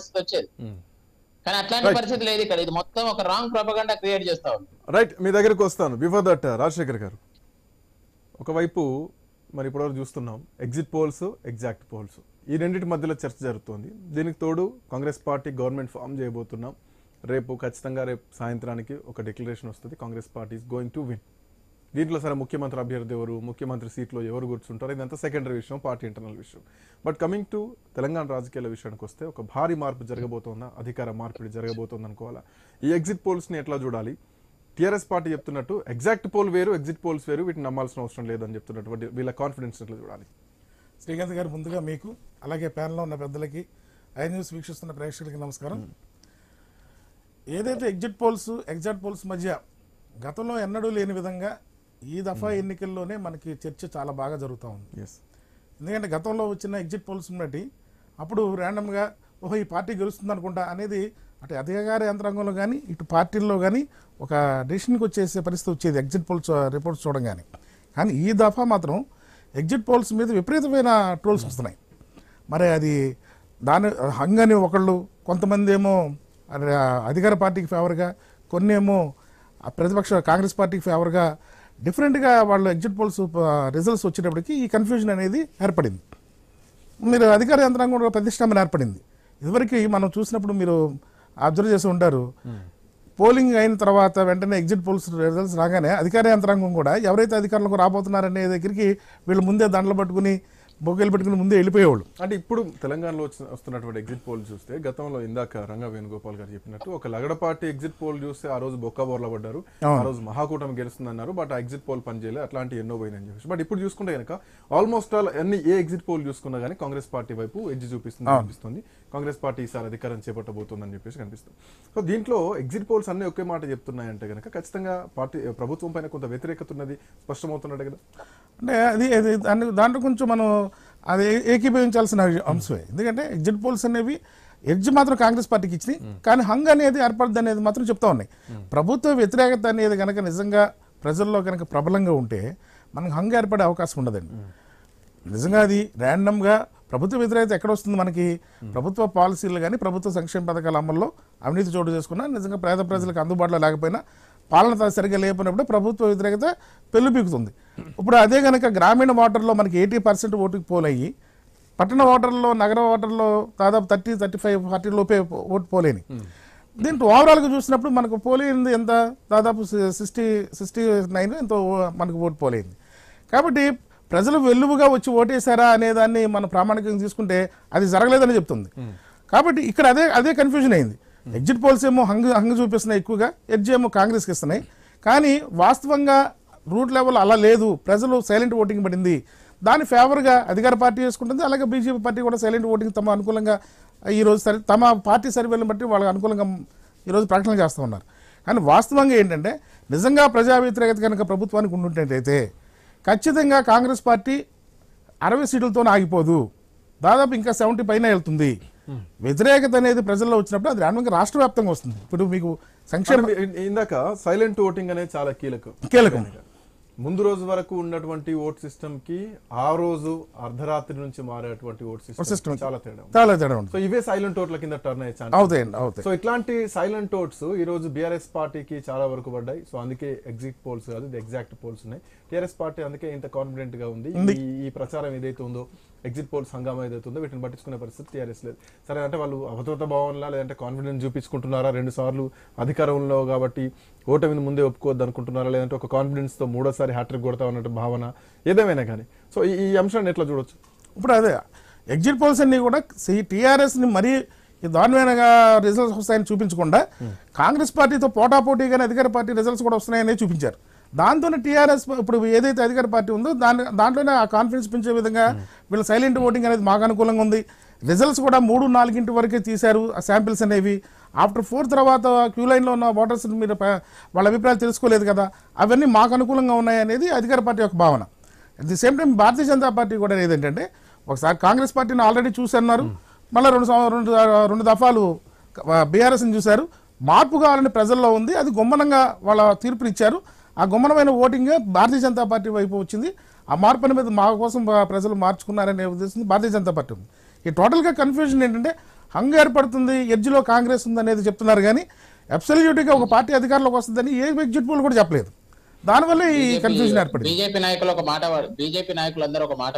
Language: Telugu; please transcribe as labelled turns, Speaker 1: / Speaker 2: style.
Speaker 1: పరిస్థితి వచ్చేది కానీ అట్లాంటి. పరిస్థితి లేదు ఇక్కడ. ఇది మొత్తం ఒక రాంగ్ ప్రొపగండా క్రియేట్ చేస్తా ఉంది.
Speaker 2: రైట్ మీ దగ్గరికి వస్తాను. బిఫోర్ దట్ రాజశేఖర్ గారు. ఒకవైపు మరి ఇప్పటివరకు చూస్తున్నాం. ఎగ్జిట్ పోల్స్ ఎగ్జాక్ట్ పోల్స్ ఈ రెండింటి మధ్యలో చర్చ జరుగుతోంది. దీనికి తోడు కాంగ్రెస్ పార్టీ గవర్నమెంట్ ఫామ్ చేయబోతున్నాం. రేపు ఖచ్చితంగా రేపు సాయంత్రానికి ఒక డిక్లరేషన్ వస్తుంది. Congress party is going to win దీంట్లో సరే ముఖ్యమంత్రి అభ్యర్థి ఎవరు ముఖ్యమంత్రి సీట్లో ఎవరు కూర్చుంటారు ఇదంతా సెకండరీ విషయం పార్టీ ఇంటర్నల్ విషయం. బట్ కమింగ్ టు తెలంగాణ రాజకీయాల విషయానికి వస్తే ఒక భారీ మార్పు జరగబోతోందా? అధికార మార్పిడి జరగబోతోంది అనుకోవాలా ఈ ఎగ్జిట్ పోల్స్ని ఎట్లా చూడాలి? టీఆర్ఎస్ పార్టీ చెప్తున్నట్టు ఎగ్జాక్ట్ పోల్ వేరు ఎగ్జిట్ పోల్స్ వేరు వీటిని నమ్మాల్సిన అవసరం లేదని చెప్తున్నటువంటి వీళ్ళ కాన్ఫిడెన్స్ ఎట్లా చూడాలి?
Speaker 3: శ్రీకాంత్ గారు ముందుగా మీకు అలాగే ప్యానల్లో ఉన్న పెద్దలకి ఐ న్యూస్ వీక్షిస్తున్న ప్రేక్షకులకి నమస్కారం. ఏదైతే ఎగ్జిట్ పోల్స్ ఎగ్జాక్ట్ పోల్స్ మధ్య గతంలో ఎన్నడూ లేని విధంగా ఈ దఫా ఎన్నికల్లోనే మనకి చర్చ చాలా బాగా జరుగుతూ ఉంది. ఎందుకంటే గతంలో వచ్చిన ఎగ్జిట్ పోల్స్ బట్టి అప్పుడు ర్యాండమ్గా ఓహో ఈ పార్టీ గెలుస్తుంది అనుకుంటా అనేది అటు అధికార యంత్రాంగంలో కానీ ఇటు పార్టీల్లో కానీ ఒక డెసిషన్కి వచ్చేసే పరిస్థితి వచ్చేది ఎగ్జిట్ పోల్స్ రిపోర్ట్స్ చూడంగానే. కానీ ఈ దఫా మాత్రం ఎగ్జిట్ పోల్స్ మీద విపరీతమైన ట్రోల్స్ వస్తున్నాయి. మరి అది దాని హంగ్ అని ఒకళ్ళు కొంతమంది ఏమో అధికార పార్టీకి ఫేవర్గా కొన్ని ఏమో ప్రతిపక్ష కాంగ్రెస్ పార్టీకి ఫేవర్గా డిఫరెంట్గా వాళ్ళు ఎగ్జిట్ పోల్స్ రిజల్ట్స్ వచ్చేటప్పటికి ఈ కన్ఫ్యూజన్ అనేది ఏర్పడింది. మీరు అధికార యంత్రాంగం కూడా ప్రతిష్టంభన ఏర్పడింది. ఇదివరకు మనం చూసినప్పుడు మీరు అబ్జర్వ్ చేసి ఉంటారు. పోలింగ్ అయిన తర్వాత వెంటనే ఎగ్జిట్ పోల్స్ రిజల్ట్స్ రాగానే అధికార యంత్రాంగం కూడా ఎవరైతే అధికారులకు రాబోతున్నారనే దగ్గరికి వీళ్ళు ముందే దండలు పట్టుకుని బొగ్గలు పెట్టుకుని ముందే వెళ్ళిపోయేవాళ్ళు.
Speaker 2: అంటే ఇప్పుడు తెలంగాణలో వస్తున్నటువంటి ఎగ్జిట్ పోల్ చూస్తే గతంలో ఇందాక రంగా వేణుగోపాల్ గారు చెప్పినట్టు ఒక లగడపాటి ఎగ్జిట్ పోల్ చూస్తే ఆ రోజు బొక్క బోర్ల పడ్డారు. ఆ రోజు మహాకూటమి గెలుస్తుందన్నారు బట్ ఆ ఎగ్జిట్ పోల్ పనిచేయలేదు అట్లాంటి ఎన్నో పోయినని చెప్పేసి. బట్ ఇప్పుడు చూసుకుంటే కనుక ఆల్మోస్ట్ ఆల్ అన్ని ఏ ఎగ్జిట్ పోల్ చూసుకున్నా కానీ కాంగ్రెస్ పార్టీ వైపు ఎడ్జ్ చూపిస్తుంది అనిపిస్తుంది. కాంగ్రెస్ పార్టీ ఈసారి అధికారం చేపట్టబోతుందని చెప్పేసి కనిపిస్తుంది. సో దీంట్లో ఎగ్జిట్ పోల్స్ అన్ని ఒకే మాట చెప్తున్నాయంటే కనుక ఖచ్చితంగా పార్టీ ప్రభుత్వం పైన కొంత వ్యతిరేకత ఉన్నది స్పష్టమవుతున్నట్టు కదా?
Speaker 3: అంటే అది దాంట్లో కొంచెం మనం అది ఏకీభవించాల్సిన అంశమే. ఎందుకంటే ఎగ్జిట్ పోల్స్ అనేవి ఎడ్జ్ మాత్రం కాంగ్రెస్ పార్టీకి ఇచ్చినాయి. కానీ హంగ్ అనేది ఏర్పడద్దు అనేది మాత్రం చెప్తా ఉన్నాయి. ప్రభుత్వ వ్యతిరేకత అనేది కనుక నిజంగా ప్రజల్లో కనుక ప్రబలంగా ఉంటే మనకు హంగ్ ఏర్పడే అవకాశం ఉండదండి. నిజంగా అది ర్యాండమ్గా ప్రభుత్వ వ్యతిరేకత ఎక్కడ వస్తుంది మనకి? ప్రభుత్వ పాలసీలు కానీ ప్రభుత్వ సంక్షేమ పథకాల అమల్లో అవినీతి చోటు చేసుకున్నా నిజంగా పేద ప్రజలకు అందుబాటులో లేకపోయినా పాలన సరిగ్గా లేకపోయినప్పుడు ప్రభుత్వ వ్యతిరేకత పెళ్ళిపీకుతుంది ఇప్పుడు అదే కనుక గ్రామీణ ఓటర్లో మనకి ఎయిటీ పర్సెంట్ ఓటుకు పోలయ్యి పట్టణ ఓటర్లో నగర ఓటర్లో దాదాపు థర్టీ థర్టీ ఫైవ్ ఫార్టీ లోపే ఓటు పోలేని. దీంట్లో ఓవరాల్గా చూసినప్పుడు మనకు పోలేనిది ఎంత? దాదాపు సిక్స్టీ సిక్స్టీ నైన్ ఎంతో మనకు ఓటు పోలేంది కాబట్టి ప్రజలు వెల్లువగా వచ్చి ఓటేశారా అనే దాన్ని మనం ప్రామాణికంగా తీసుకుంటే అది జరగలేదని చెప్తుంది. కాబట్టి ఇక్కడ అదే అదే కన్ఫ్యూజన్ అయింది. ఎగ్జిట్ పోల్స్ ఏమో హంగు హంగు చూపిస్తున్నాయి ఎక్కువగా ఎడ్జ్ ఏమో కాంగ్రెస్కి ఇస్తున్నాయి. కానీ వాస్తవంగా రూట్ లెవెల్ అలా లేదు. ప్రజలు సైలెంట్ ఓటింగ్ పడింది. దాని ఫేవర్గా అధికార పార్టీ చేసుకుంటుంది అలాగే బీజేపీ పార్టీ కూడా సైలెంట్ ఓటింగ్ తమ అనుకూలంగా ఈరోజు సరి తమ పార్టీ సర్వేలను బట్టి వాళ్ళకి అనుకూలంగా ఈరోజు ప్రకటన చేస్తూ ఉన్నారు. కానీ వాస్తవంగా ఏంటంటే నిజంగా ప్రజా వ్యతిరేకత కనుక ప్రభుత్వానికి ఉండుంటేటైతే ఖచ్చితంగా కాంగ్రెస్ పార్టీ అరవై సీట్లతోనే ఆగిపోదు. దాదాపు ఇంకా సెవెంటీ పైన వెళ్తుంది. వ్యతిరేకత అనేది ప్రజల్లో వచ్చినప్పుడు అది రానుగా రాష్ట్ర వ్యాప్తంగా వస్తుంది. ఇప్పుడు మీకు సంక్షేమ
Speaker 2: ఇందాక సైలెంట్ ఓటింగ్ అనేది చాలా కీలకం.
Speaker 3: కీలకం.
Speaker 2: ముందు రోజు వరకు ఉన్నటువంటి ఓట్ సిస్టమ్కి ఆ రోజు అర్ధరాత్రి నుంచి మారేటువంటి ఓట్ సిస్టమ్. చాలా తేడా.
Speaker 3: చాలా తేడా
Speaker 2: సో ఇవే సైలెంట్ ఓట్ల కింద టర్న్ అయ్యే ఛాన్స్
Speaker 3: అవుతాయండి అవుతాయి.
Speaker 2: సో ఇట్లాంటి సైలెంట్ ఓట్స్ ఈ రోజు బీఆర్ఎస్ పార్టీకి చాలా వరకు పడ్డాయి. సో అందుకే ఎగ్జిట్ పోల్స్ కాదు ఎగ్జాక్ట్ పోల్స్ ఉన్నాయి. టీఆర్ఎస్ పార్టీ అందుకే ఇంత కాన్ఫిడెంట్గా ఉంది. ఈ- ఈ ప్రచారం ఏదైతే ఉందో ఎగ్జిట్ పోల్స్ హంగామా ఏదైతే ఉందో వీటిని పట్టించుకునే పరిస్థితి టీఆర్ఎస్ లేదు. సరే అంటే వాళ్ళు అవతవత భావనలా లేదంటే కాన్ఫిడెన్స్ చూపించుకుంటున్నారా? రెండు సార్లు అధికారంలో కాబట్టి ఓటమిని ముందే ఒప్పుకోవద్దు అనుకుంటున్నారా? లేదంటే ఒక కాన్ఫిడెన్స్తో మూడోసారి హ్యాట్రిక్ కొడతా ఉన్నట్టు భావన ఏదేమైనా కానీ. సో ఈ- అంశాన్ని ఎట్లా చూడొచ్చు?
Speaker 3: ఇప్పుడు అదే ఎగ్జిట్ పోల్స్ అన్ని కూడా టీఆర్ఎస్ని మరీ ఈ దారుణమైనగా రిజల్ట్స్ వస్తాయని చూపించకుండా కాంగ్రెస్ పార్టీతో పోటాపోటీగానే అధికార పార్టీ రిజల్ట్స్ కూడా వస్తున్నాయని చూపించారు. దాంతోనే టీఆర్ఎస్ ఇప్పుడు ఏదైతే అధికార పార్టీ ఉందో దాని దాంట్లోనే ఆ కాన్ఫిడెన్స్ పెంచే విధంగా వీళ్ళ సైలెంట్ ఓటింగ్ అనేది మాకు అనుకూలంగా ఉంది. రిజల్ట్స్ కూడా మూడు నాలుగింటి వరకే తీశారు. శాంపిల్స్ అనేవి ఆఫ్టర్ ఫోర్ తర్వాత క్యూ లైన్లో ఉన్న ఓటర్స్ మీరు వాళ్ళ అభిప్రాయాలు తెలుసుకోలేదు కదా. అవన్నీ మాకు అనుకూలంగా ఉన్నాయి అనేది అధికార పార్టీ యొక్క భావన. At the same time Bharatiya Janata Party కూడా ఏదంటే ఒకసారి కాంగ్రెస్ పార్టీని ఆల్రెడీ చూసన్నారు మళ్ళీ రెండు రెండు రెండు దఫాలు బీఆర్ఎస్ని చూశారు. మార్పు కావాలని ప్రజల్లో ఉంది. అది గుమ్మనంగా వాళ్ళ తీర్పునిచ్చారు ఆ గుమ్మనమైన ఓటింగ్ భారతీయ జనతా పార్టీ వైపు వచ్చింది. ఆ మార్పు అనేది మా కోసం ప్రజలు మార్చుకున్నారనే ఉద్దేశం భారతీయ జనతా పార్టీ ఉంది. ఈ టోటల్గా కన్ఫ్యూజన్ ఏంటంటే హంగ్ ఏర్పడుతుంది ఎడ్జ్లో కాంగ్రెస్ ఉంది అనేది చెప్తున్నారు కానీ అబ్సల్యూట్గా ఒక పార్టీ అధికారంలోకి వస్తుందని ఏ ఎగ్జిట్ పోల్ కూడా చెప్పలేదు. దానివల్ల ఈ కన్ఫ్యూజన్ ఏర్పడింది.
Speaker 1: బీజేపీ నాయకులు ఒక మాట బీజేపీ నాయకులు అందరూ ఒక మాట